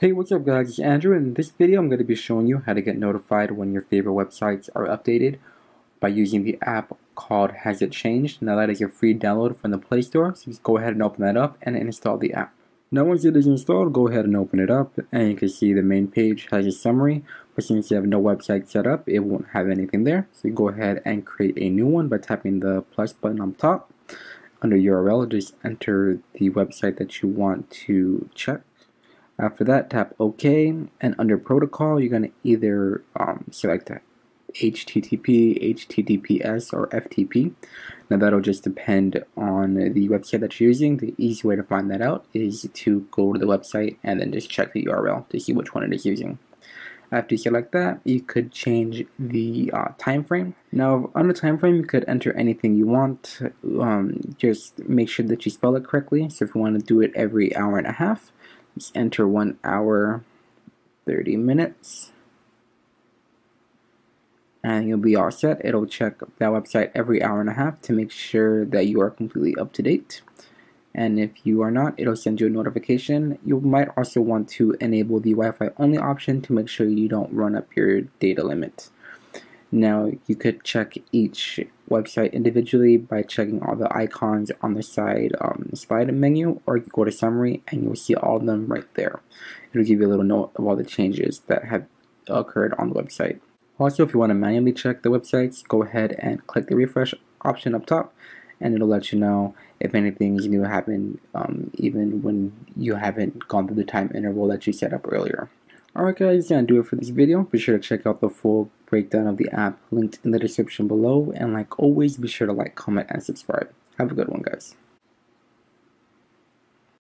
Hey, what's up guys, it's Andrew and in this video I'm going to be showing you how to get notified when your favorite websites are updated by using the app called Has It Changed. Now that is a free download from the Play Store, so just go ahead and open that up and install the app. Now once it is installed, go ahead and open it up and you can see the main page has a summary, but since you have no website set up, it won't have anything there. So go ahead and create a new one by tapping the plus button on top. Under URL, just enter the website that you want to check after that, tap OK, and under protocol, you're going to either um, select HTTP, HTTPS, or FTP. Now that'll just depend on the website that you're using. The easy way to find that out is to go to the website and then just check the URL to see which one it is using. After you select that, you could change the uh, time frame. Now, the time frame, you could enter anything you want. Um, just make sure that you spell it correctly. So if you want to do it every hour and a half, just enter 1 hour 30 minutes and you'll be all set. It'll check that website every hour and a half to make sure that you are completely up to date. And if you are not, it'll send you a notification. You might also want to enable the Wi-Fi only option to make sure you don't run up your data limit. Now you could check each website individually by checking all the icons on the side um, slide menu or you go to summary and you'll see all of them right there. It'll give you a little note of all the changes that have occurred on the website. Also, if you want to manually check the websites, go ahead and click the refresh option up top and it'll let you know if anything new happened um, even when you haven't gone through the time interval that you set up earlier. Alright guys, that's gonna do it for this video. Be sure to check out the full breakdown of the app linked in the description below. And like always, be sure to like, comment, and subscribe. Have a good one, guys.